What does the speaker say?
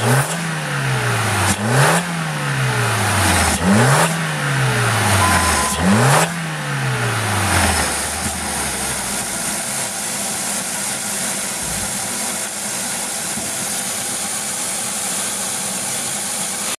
Yeah.